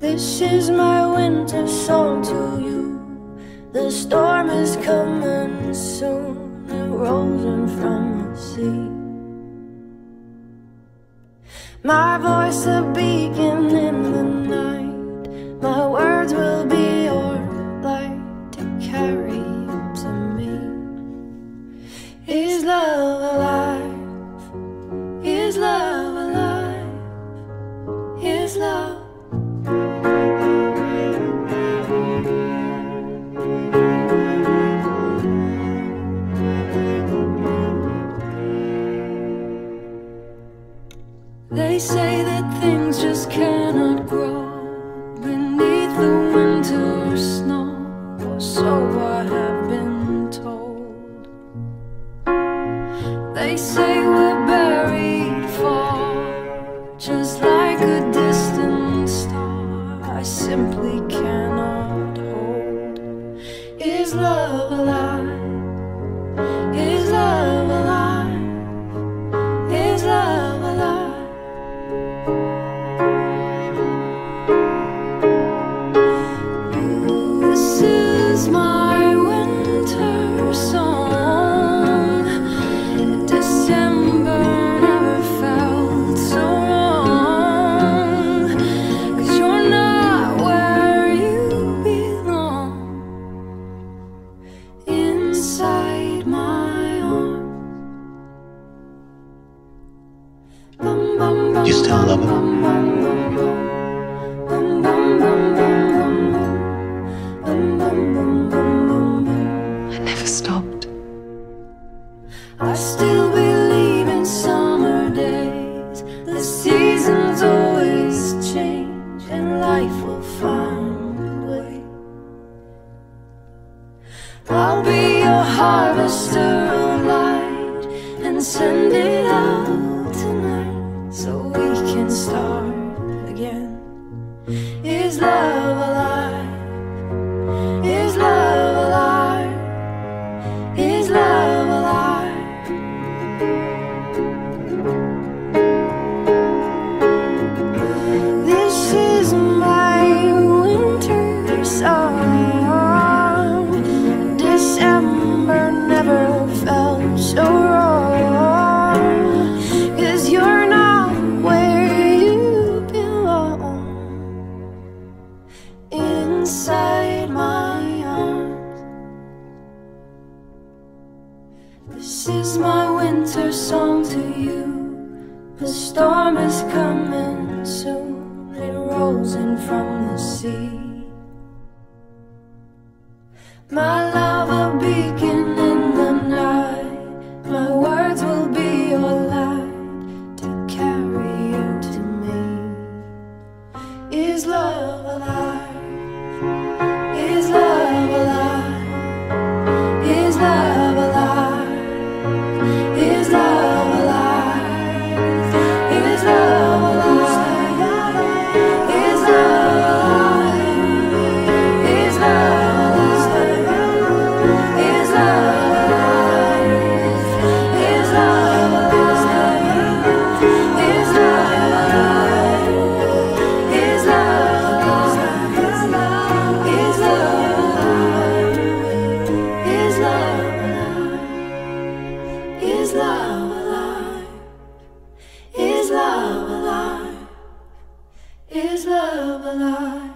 This is my winter song to you. The storm is coming soon, it rolls in from the sea. My voice a beacon They say that things just cannot grow beneath the winter snow, so I have been told. They say we're buried far, just like a distant star. I simply cannot hold. Is love alive? inside my arms. You still love him? I never stopped. I still. Harvester of light and send it out tonight. So This is my winter song to you. The storm is coming soon. It rolls in from the sea. My love, a beacon love alive?